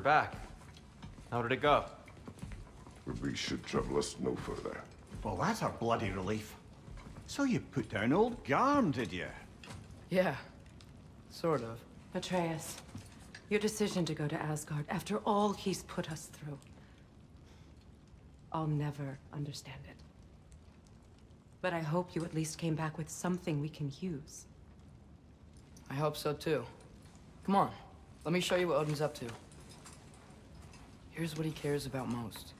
You're back. How did it go? We should trouble us no further. Well, that's a bloody relief. So you put down old Garm, did you? Yeah. Sort of. Atreus, your decision to go to Asgard after all he's put us through. I'll never understand it. But I hope you at least came back with something we can use. I hope so too. Come on, let me show you what Odin's up to. Here's what he cares about most.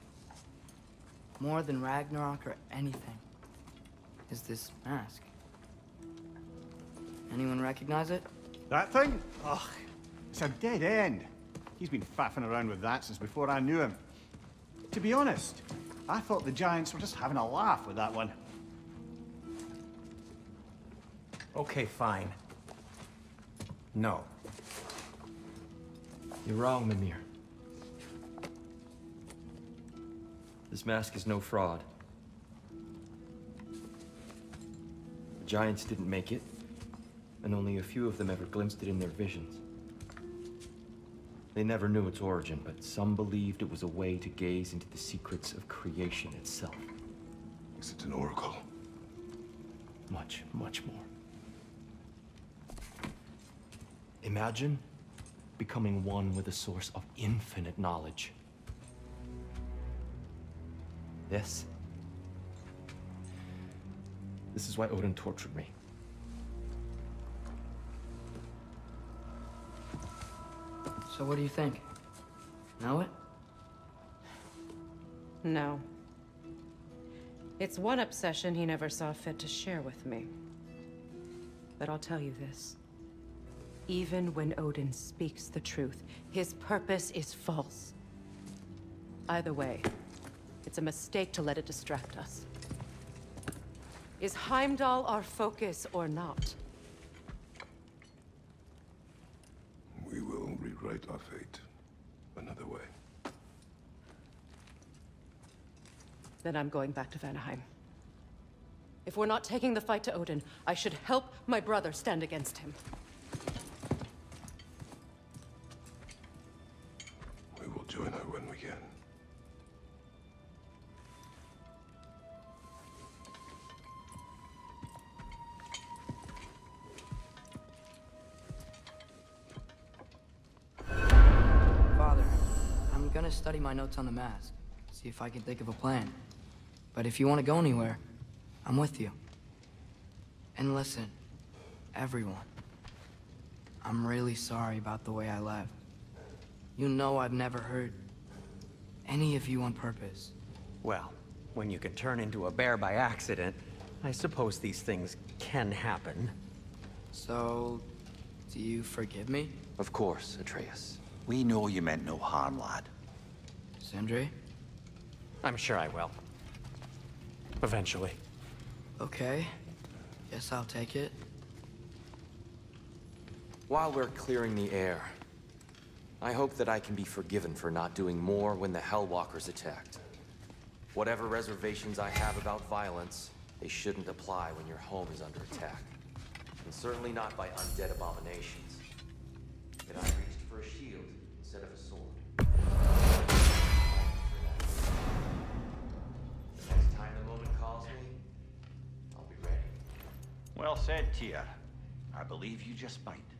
More than Ragnarok or anything. Is this mask. Anyone recognize it? That thing? Ugh, it's a dead end. He's been faffing around with that since before I knew him. To be honest, I thought the Giants were just having a laugh with that one. Okay, fine. No. You're wrong, Mimir. This mask is no fraud. The Giants didn't make it, and only a few of them ever glimpsed it in their visions. They never knew its origin, but some believed it was a way to gaze into the secrets of creation itself. Is it an oracle? Much, much more. Imagine becoming one with a source of infinite knowledge. This. This is why Odin tortured me. So what do you think? Know it? No. It's one obsession he never saw fit to share with me. But I'll tell you this. Even when Odin speaks the truth, his purpose is false. Either way, it's a mistake to let it distract us. Is Heimdall our focus or not? We will rewrite our fate another way. Then I'm going back to Vanaheim. If we're not taking the fight to Odin, I should help my brother stand against him. My notes on the mask. See if I can think of a plan. But if you want to go anywhere, I'm with you. And listen, everyone. I'm really sorry about the way I left. You know I've never hurt any of you on purpose. Well, when you can turn into a bear by accident, I suppose these things can happen. So, do you forgive me, Of course, Atreus. We know you meant no harm, lad. Sindri? I'm sure I will. Eventually. Okay. Guess I'll take it. While we're clearing the air, I hope that I can be forgiven for not doing more when the Hellwalkers attacked. Whatever reservations I have about violence, they shouldn't apply when your home is under attack. And certainly not by undead abominations. Well said, Tyr. I believe you just might.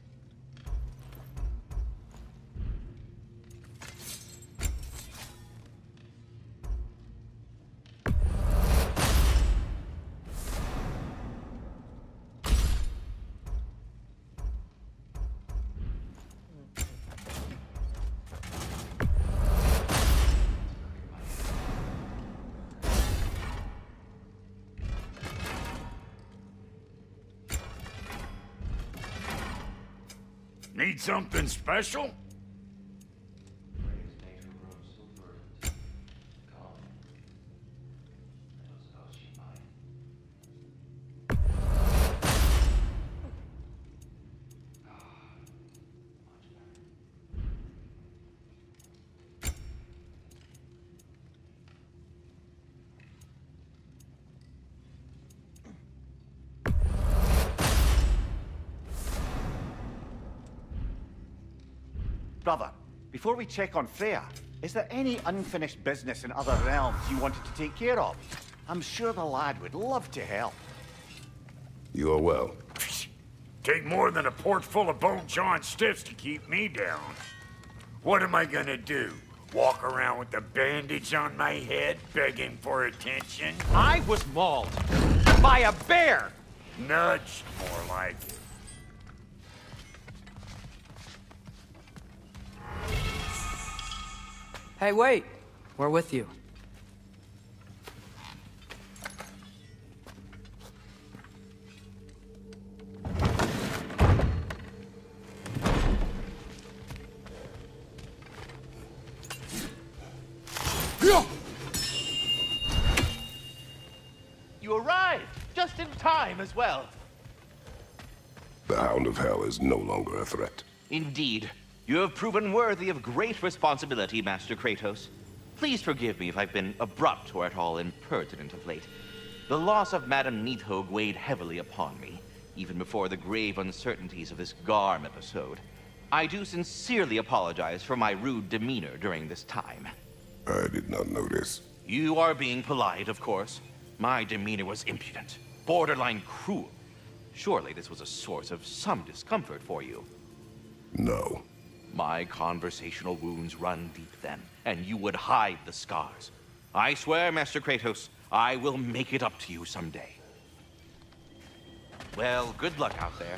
Need something special? Before we check on Freya, is there any unfinished business in other realms you wanted to take care of? I'm sure the lad would love to help. You are well. Take more than a port full of bone-chawing stiffs to keep me down. What am I gonna do? Walk around with a bandage on my head, begging for attention? I was mauled by a bear! Nudge, more like Hey, wait! We're with you. You arrived just in time as well. The Hound of Hell is no longer a threat. Indeed. You have proven worthy of great responsibility, Master Kratos. Please forgive me if I've been abrupt or at all impertinent of late. The loss of Madame Nidhogg weighed heavily upon me, even before the grave uncertainties of this Garm episode. I do sincerely apologize for my rude demeanor during this time. I did not notice. You are being polite, of course. My demeanor was impudent, borderline cruel. Surely this was a source of some discomfort for you. No. My conversational wounds run deep then, and you would hide the scars. I swear, Master Kratos, I will make it up to you someday. Well, good luck out there.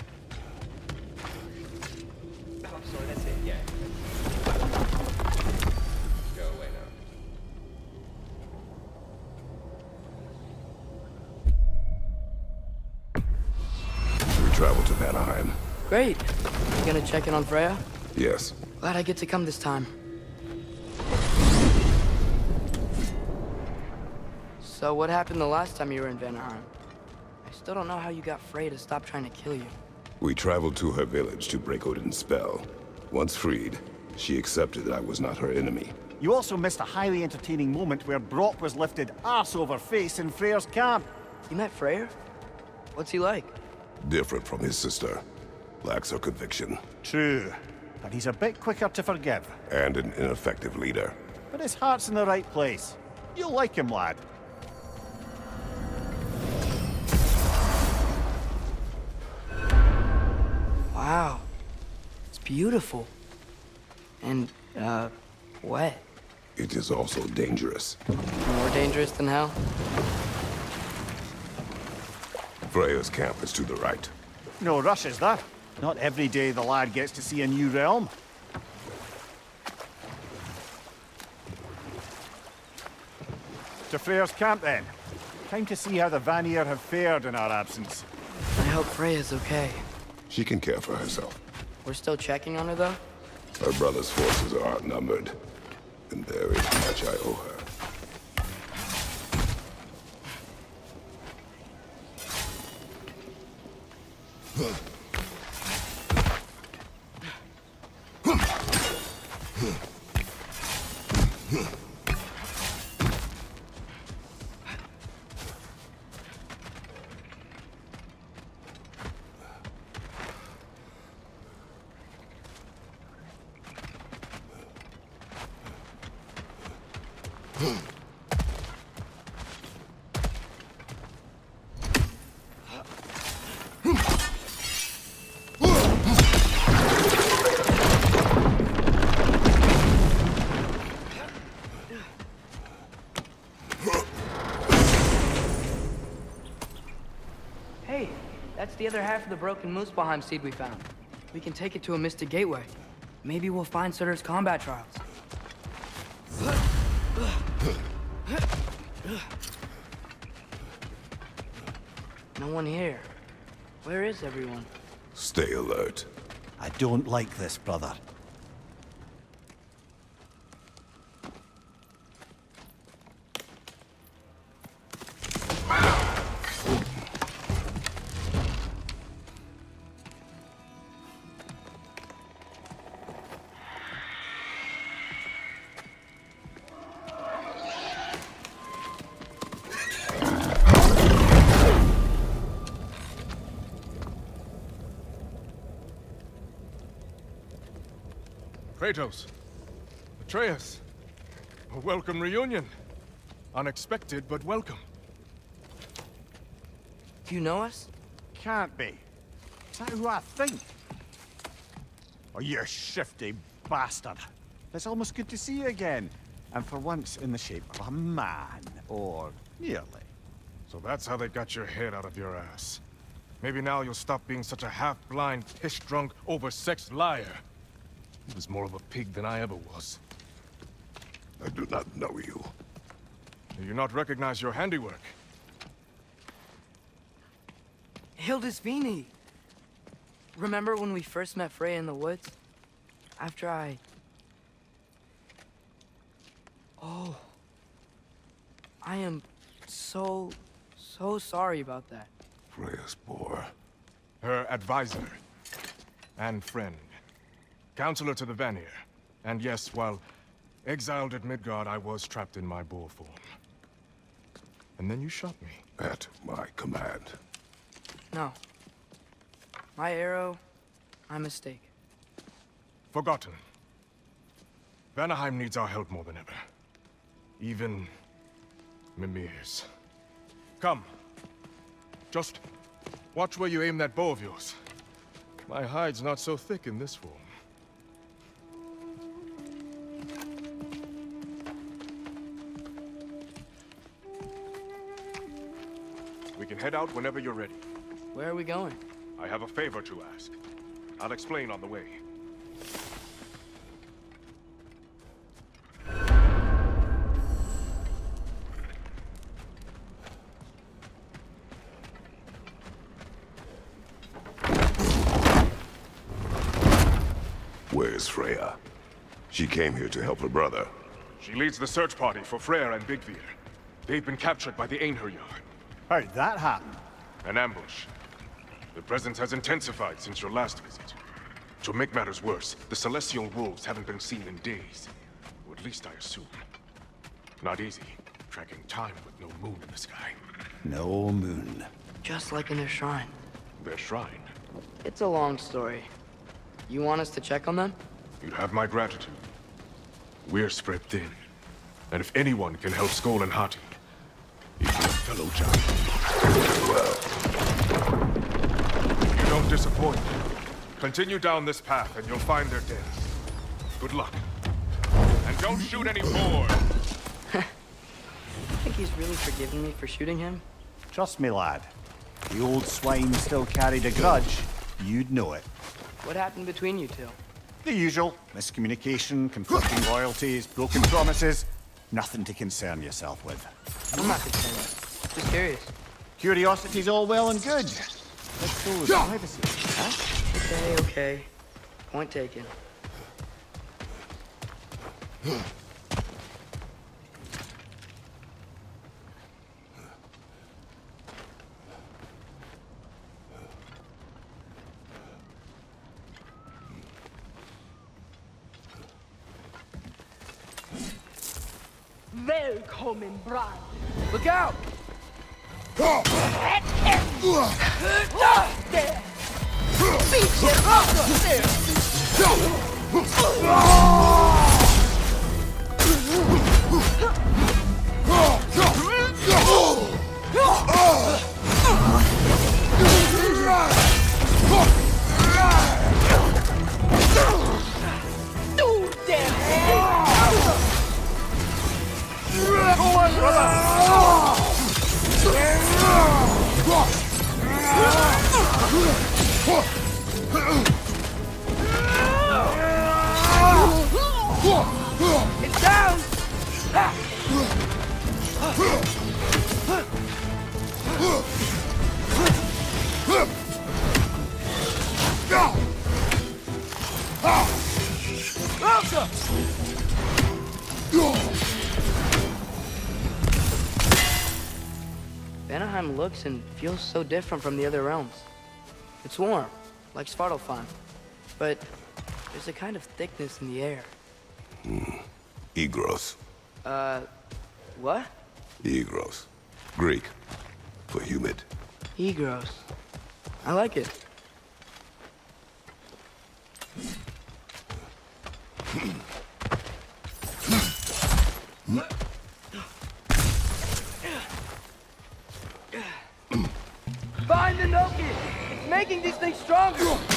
Oh, I'm sorry, that's it, yeah. Go away now. We travel to Vanaheim. Great. You gonna check in on Freya? Yes. Glad I get to come this time. So what happened the last time you were in Vanaheim? I still don't know how you got Frey to stop trying to kill you. We traveled to her village to break Odin's spell. Once freed, she accepted that I was not her enemy. You also missed a highly entertaining moment where Brok was lifted ass over face in Freyr's camp. You met Freyr? What's he like? Different from his sister. Lacks her conviction. True, but he's a bit quicker to forgive. And an ineffective leader. But his heart's in the right place. You'll like him, lad. Wow. It's beautiful. And, uh, wet. It is also dangerous. More dangerous than hell? Freya's camp is to the right. No rush, is there? Not every day the lad gets to see a new realm. To Freyr's camp, then. Time to see how the Vanir have fared in our absence. I hope Freya's okay. She can care for herself. We're still checking on her, though? Her brother's forces are outnumbered. And there is much I owe her. Hey, that's the other half of the broken Muspelheim seed we found. We can take it to a Mystic Gateway. Maybe we'll find Surtur's combat trials. No one here. Where is everyone? Stay alert. I don't like this, brother. Kratos, Atreus. A welcome reunion. Unexpected, but welcome. Do you know us? Can't be. Is that who I think? Oh, you shifty bastard. It's almost good to see you again. And for once in the shape of a man, or nearly. So that's how they got your head out of your ass. Maybe now you'll stop being such a half-blind, piss-drunk, oversexed liar. He was more of a pig than I ever was. I do not know you. Do you not recognize your handiwork? Hildisvini! Remember when we first met Freya in the woods? After I... Oh. I am so, so sorry about that. Freya's boar. Her advisor. And friend. Counselor to the Vanir. And yes, while exiled at Midgard, I was trapped in my boar form. And then you shot me. At my command. No. My arrow, my mistake. Forgotten. Vanaheim needs our help more than ever. Even... Mimir's. Come. Just watch where you aim that bow of yours. My hide's not so thick in this form. Can head out whenever you're ready. Where are we going? I have a favor to ask. I'll explain on the way. Where's Freya? She came here to help her brother. She leads the search party for Freyr and Byggvir. They've been captured by the Einherjar. How'd that happen? An ambush. The presence has intensified since your last visit. To make matters worse, the Celestial Wolves haven't been seen in days. Or at least I assume. Not easy, tracking time with no moon in the sky. No moon. Just like in their shrine. Their shrine. It's a long story. You want us to check on them? You'd have my gratitude. We're spread thin. And if anyone can help Skoll and Hati, even a fellow giant. You don't disappoint. Continue down this path and you'll find their dead. Good luck. And don't shoot any more! I think he's really forgiven me for shooting him? Trust me, lad. The old swine still carried a grudge. You'd know it. What happened between you two? The usual. Miscommunication, conflicting loyalties, broken promises. Nothing to concern yourself with. I'm not concerned. Just curious. Curiosity's all well and good. Let's go with privacy, huh? Okay, okay. Point taken. Välkommen, brand! Look out! It's feels so different from the other realms. It's warm, like Svartalfheim, but there's a kind of thickness in the air. Hmm. Egros. Uh, what? Egros. Greek. For humid. Egros. I like it. Stronger!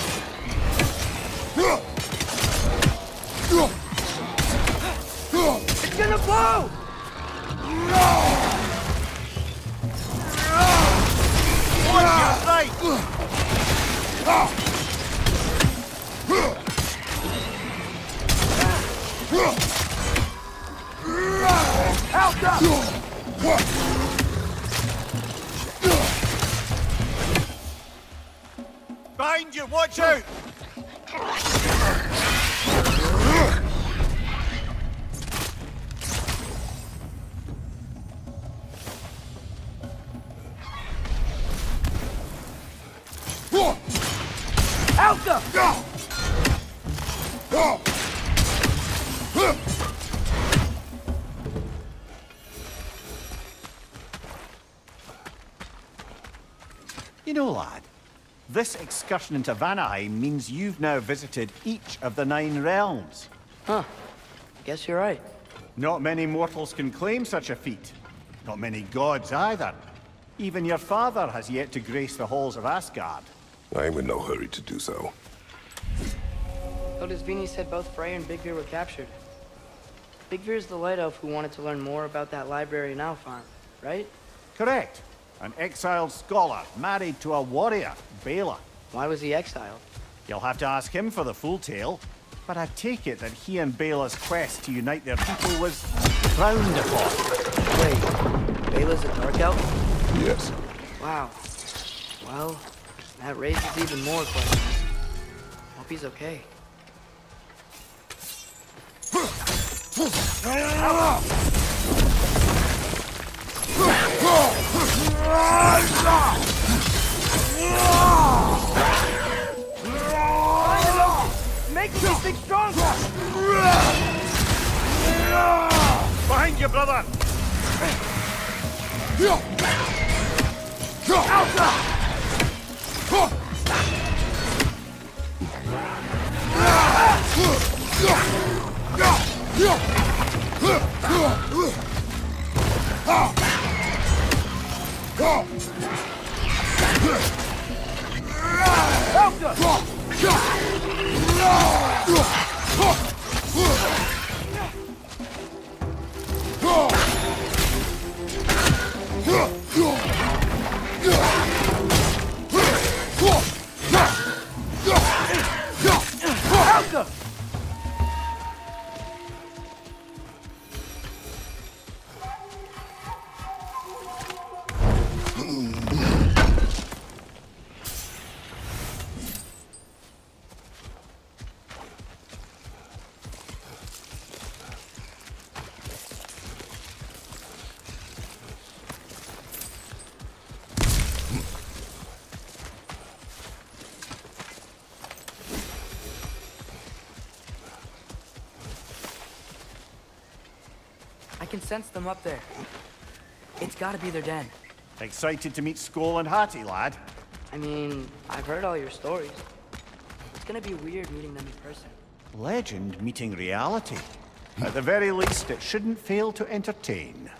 Know, lad, this excursion into Vanaheim means you've now visited each of the nine realms. Huh. Guess you're right. Not many mortals can claim such a feat. Not many gods either. Even your father has yet to grace the halls of Asgard. I'm in no hurry to do so. Hildisvini said both Frey and Byggvir were captured. Byggvir's the light elf who wanted to learn more about that library in Alfheim, right? Correct. An exiled scholar married to a warrior, Beyla. Why was he exiled? You'll have to ask him for the full tale. But I take it that he and Beyla's quest to unite their people was frowned upon. Wait, Beyla's a dark elf? Yes. Wow. Well, that raises even more questions. Hope he's okay. Stronger! Behind you, brother! I can sense them up there. It's gotta be their den. Excited to meet Skoll and Hati, lad? I mean, I've heard all your stories. It's gonna be weird meeting them in person. Legend meeting reality. At the very least, it shouldn't fail to entertain.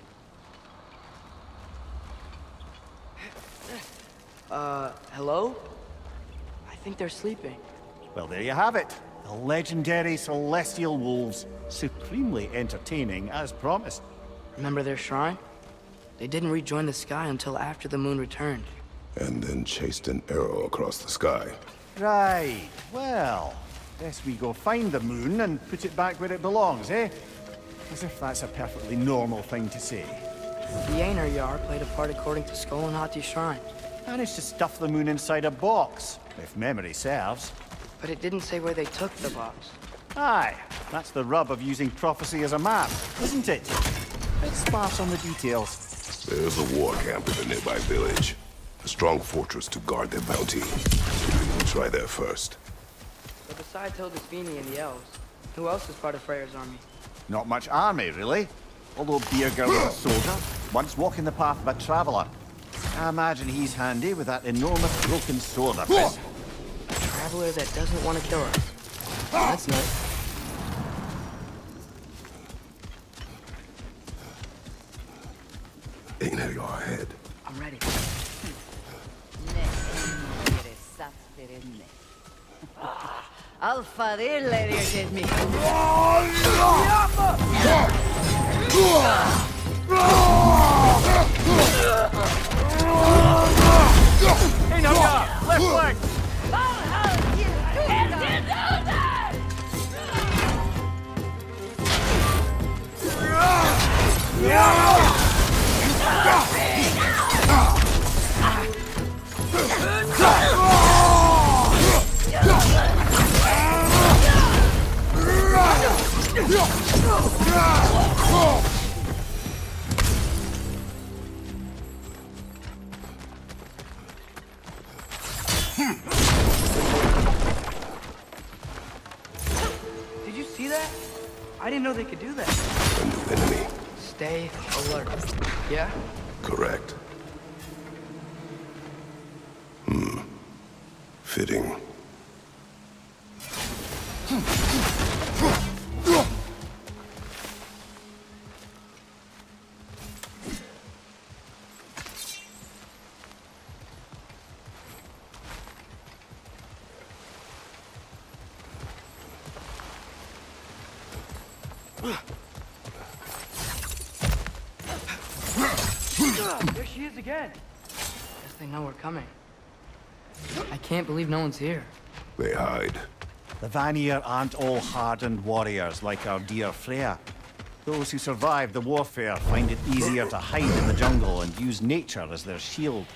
Uh, hello? I think they're sleeping. Well, there you have it. The legendary Celestial Wolves. Supremely entertaining, as promised. Remember their shrine? They didn't rejoin the sky until after the moon returned. And then chased an arrow across the sky. Right. Well, guess we go find the moon and put it back where it belongs, eh? As if that's a perfectly normal thing to say. The Einherjar played a part according to Skoll shrine, Managed to stuff the moon inside a box, if memory serves. But it didn't say where they took the box. Aye, that's the rub of using prophecy as a map, isn't it? Bit sparse on the details. There's a war camp in the nearby village. A strong fortress to guard their bounty. We'll try there first. But besides Hildisvini and the elves, who else is part of Freyr's army? Not much army, really. Although Beerger was a soldier, once walking the path of a traveler. I imagine he's handy with that enormous broken sword of his. Traveler that doesn't want to kill us. That's nice. Ain't it your head? I'm ready. Mi. Hey, There she is again. Guess they know we're coming. I can't believe no one's here. They hide. The Vanir aren't all hardened warriors like our dear Freya. Those who survive the warfare find it easier to hide in the jungle and use nature as their shield.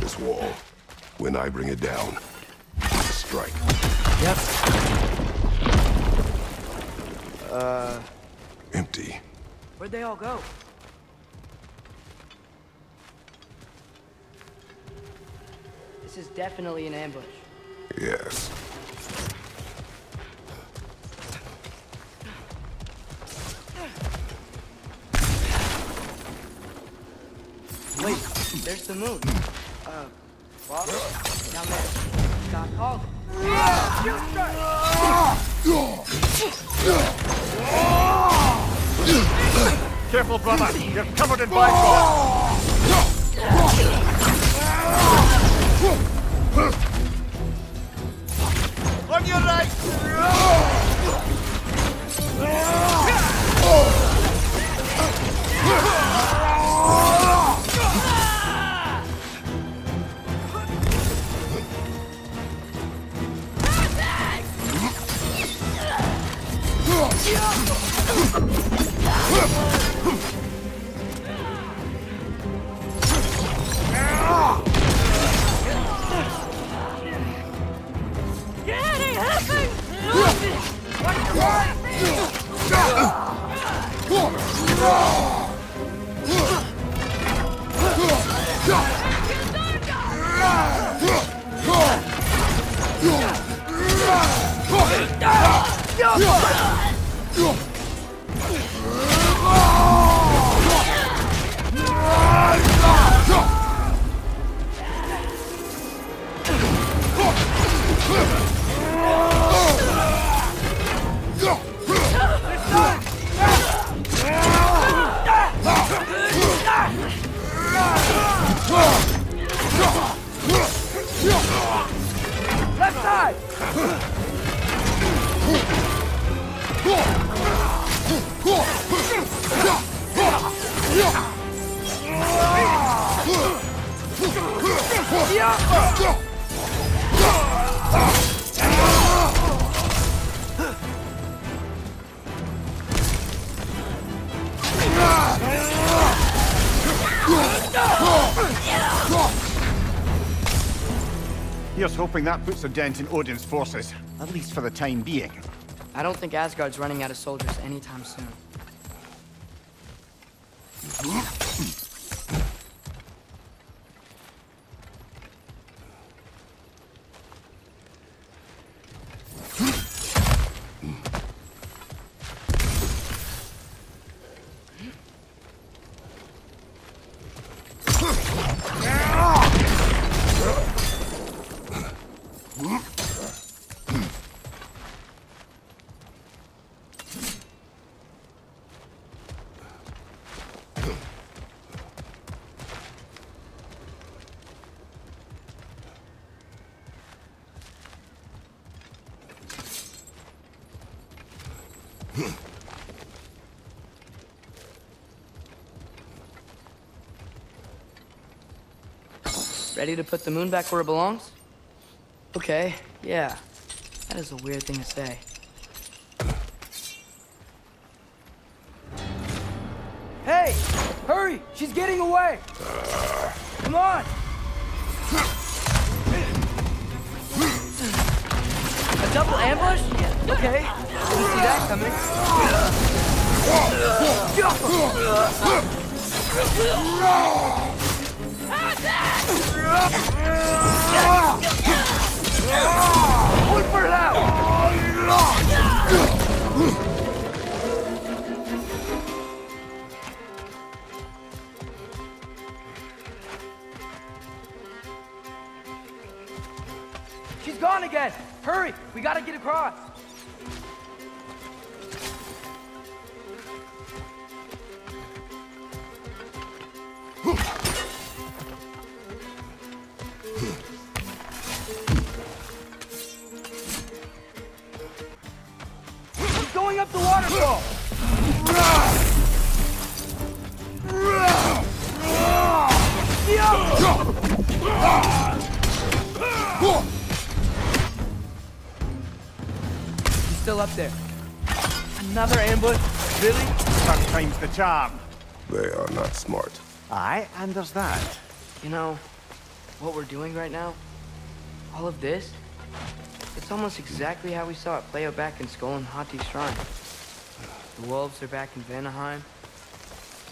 This wall. When I bring it down, strike. Yep. Uh. Empty. Where'd they all go? This is definitely an ambush. Yes. Wait, there's the moon. Careful, brother! You're covered in black On your right! Here's hoping that puts a dent in Odin's forces, at least for the time being. I don't think Asgard's running out of soldiers anytime soon. Ready to put the moon back where it belongs? Okay, yeah. That is a weird thing to say. Hey! Hurry! She's getting away! Come on! A double ambush? Okay. Didn't see that coming. Hold for it out! She's gone again! Hurry! We gotta get across! The waterfall! She's still up there. Another ambush? Really? Sometimes the charm. They are not smart. I and there's that. You know, what we're doing right now, all of this, it's almost exactly how we saw it play out back in Skoll and Hati's shrine. The wolves are back in Vanaheim.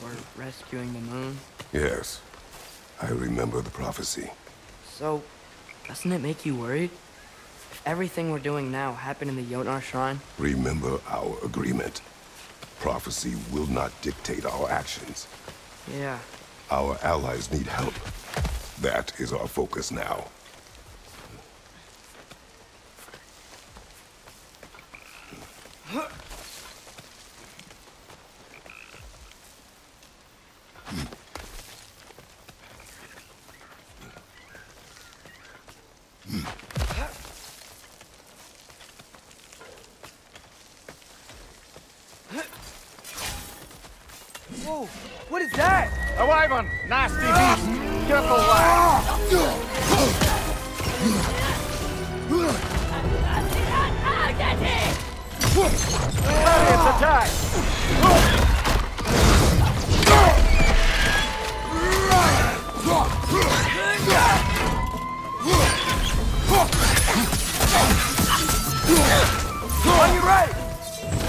We're rescuing the moon. Yes. I remember the prophecy. So, doesn't it make you worried? If everything we're doing now happened in the Jotnar shrine, Remember our agreement. Prophecy will not dictate our actions. yeah, Our allies need help. That is our focus now.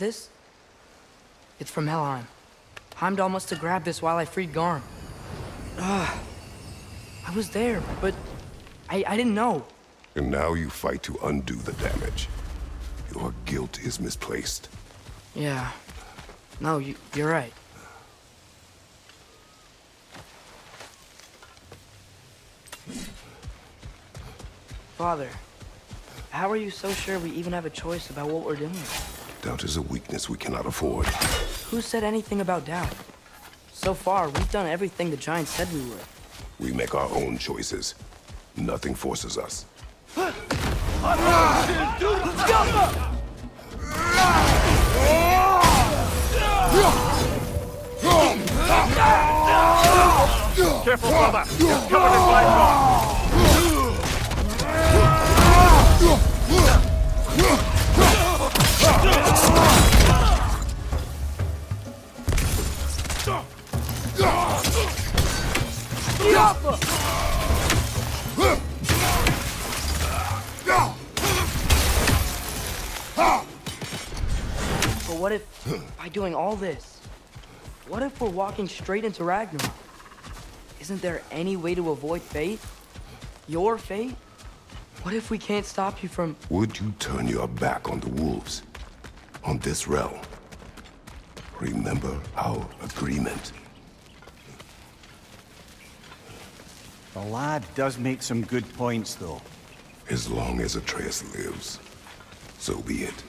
this... It's from Helheim. Heimdall must have grabbed this while I freed Garm. Ah, I was there, but I, I didn't know. And now you fight to undo the damage. Your guilt is misplaced. Yeah. No, you, you're right. Father, how are you so sure we even have a choice about what we're doing? Doubt is a weakness we cannot afford. Who said anything about doubt? So far, we've done everything the Giants said we would. We make our own choices. Nothing forces us. Careful, brother! You're covered in life But what if, by doing all this, what if we're walking straight into Ragnarok? Isn't there any way to avoid fate? Your fate? What if we can't stop you from... Would you turn your back on the wolves? On this realm? Remember our agreement. The lad does make some good points, though. As long as Atreus lives, so be it.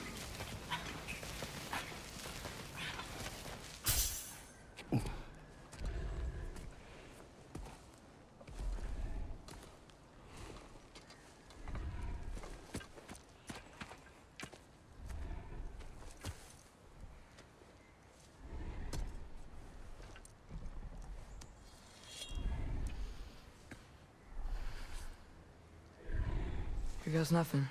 Here goes nothing.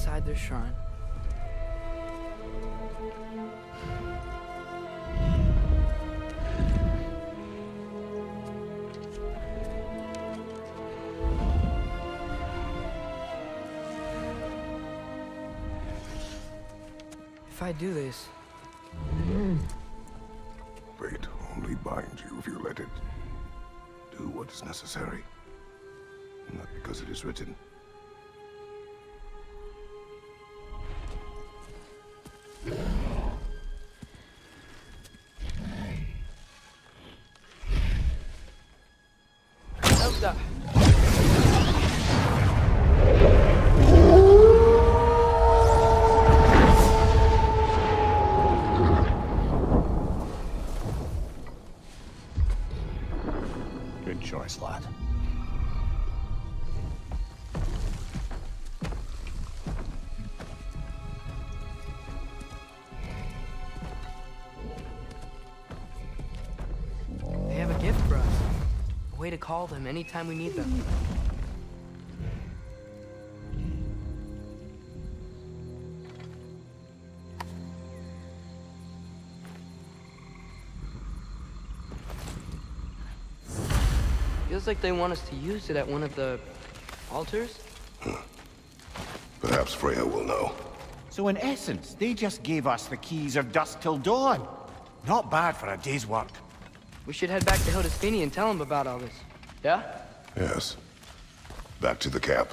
Inside their shrine. If I do this, Fate only binds you if you let it. Do what is necessary. Not because it is written. Call them anytime we need them. Feels like they want us to use it at one of the altars. Perhaps Freya will know. So in essence, they just gave us the keys of dusk till dawn. Not bad for a day's work. We should head back to Hildisvini and tell him about all this. Yeah? Yes. Back to the camp.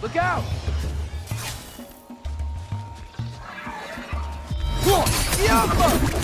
Look out! Jump up!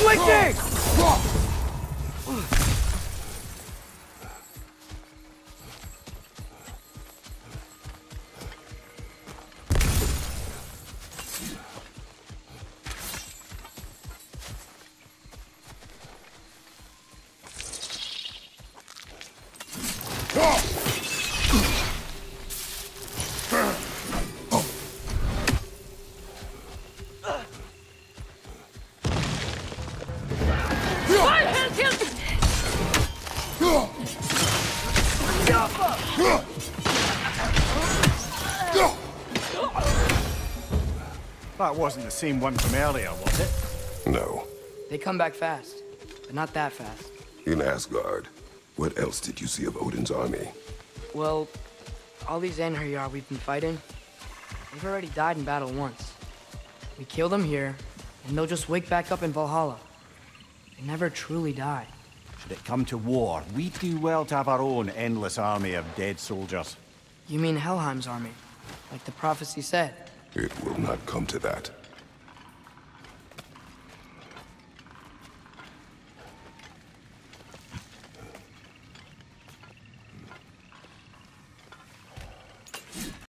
Switching! That wasn't the same one from earlier, was it? No. They come back fast, but not that fast. In Asgard, what else did you see of Odin's army? Well, all these Einherjar we've been fighting, they've already died in battle once. We kill them here, and they'll just wake back up in Valhalla. They never truly die. Should it come to war, we'd do well to have our own endless army of dead soldiers. You mean Helheim's army, like the prophecy said? It will not come to that.